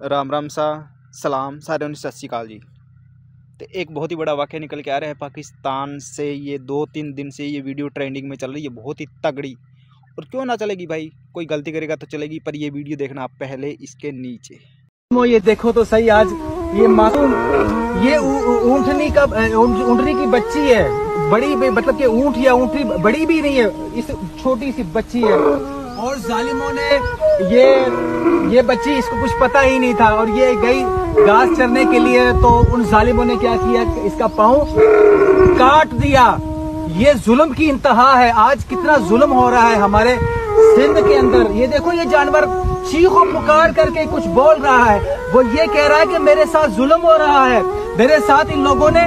राम राम सा, सलाम, सारे सत श्रीकाल जी। तो एक बहुत ही बड़ा वाक्य निकल के आ रहा है पाकिस्तान से ये दो तीन दिन से ये वीडियो ट्रेंडिंग में चल रही है बहुत ही तगड़ी। और क्यों ना चलेगी भाई? कोई गलती करेगा तो चलेगी, पर ये वीडियो देखना आप पहले इसके नीचे। ये देखो तो सही, आज ये मासूम, ये ऊँटनी का ऊँटनी की बच्ची है। बड़ी मतलब कि ऊँट या ऊँटनी बड़ी भी नहीं है, इस छोटी सी बच्ची है। और जालिमों ने ये ये बच्ची, इसको कुछ पता ही नहीं था। और ये गई घास चरने के लिए तो उन जालिमों ने क्या किया इसका पाँव काट दिया। ये जुल्म की इंतहा है। आज कितना जुल्म हो रहा है हमारे सिंध के अंदर। ये देखो, ये जानवर चीखो पुकार करके कुछ बोल रहा है। वो ये कह रहा है कि मेरे साथ जुल्म हो रहा है। मेरे साथ इन लोगों ने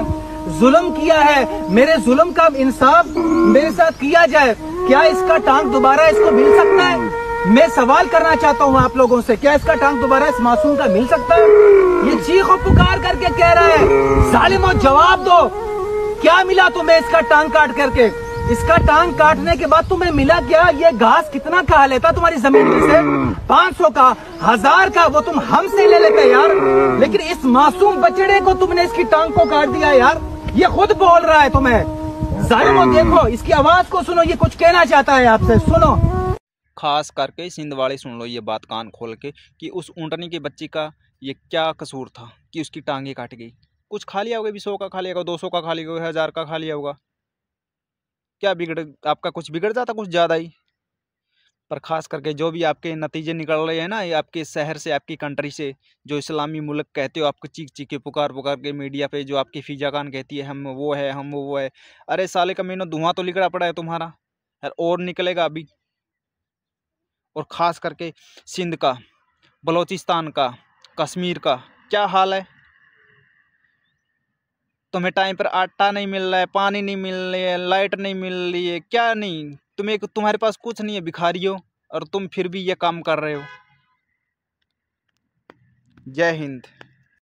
जुल्म किया है। मेरे जुल्म का इंसाफ मेरे साथ किया जाए, क्या इसका टांग दोबारा इसको मिल सकता है? मैं सवाल करना चाहता हूँ आप लोगों से, क्या इसका टांग दोबारा इस मासूम का मिल सकता है? ये चीखो पुकार करके कह रहा है, सालिमो जवाब दो। क्या मिला तुम्हें इसका टांग काट करके? इसका टांग काटने के बाद तुम्हें मिला क्या? ये घास कितना खा लेता तुम्हारी ज़मीन में से? पाँच सौ का, हज़ार का, वो तुम हमसे ले लेते यार। लेकिन इस मासूम बचड़े को तुमने इसकी टांग को काट दिया यार। ये खुद बोल रहा है तुम्हें। जालिमो देखो, इसकी आवाज़ को सुनो, ये कुछ कहना चाहता है आपसे, सुनो। खास करके सिंध वाले सुन लो ये बात कान खोल के, कि उस ऊँटनी के बच्ची का ये क्या कसूर था, कि उसकी टांगे काट गई। कुछ खा लिया होगा भी सौ का खा लिया होगा, दो सौ का खा लिया होगा, हज़ार का खा लिया होगा। क्या बिगड़, आपका कुछ बिगड़ जाता, कुछ ज़्यादा ही? पर ख़ास करके जो भी आपके नतीजे निकल रहे हैं ना, ये आपके शहर से, आपकी कंट्री से, जो इस्लामी मुल्क कहते हो, आपको चीख चीख के पुकार पुकार के मीडिया पे जो आपकी फ़ीजा खान कहती है, हम वो है, हम वो वो है। अरे साले का महीनों धुआँ तो निकला पड़ा है तुम्हारा, यार और निकलेगा अभी। और ख़ास करके सिंध का, बलोचिस्तान का, कश्मीर का, क्या हाल है? तुम्हें टाइम पर आटा नहीं मिल रहा है, पानी नहीं मिल रही है, लाइट नहीं मिल रही है, क्या नहीं? तुम्हें तुम्हारे पास कुछ नहीं है, भिखारी हो, और तुम फिर भी ये काम कर रहे हो। जय हिंद।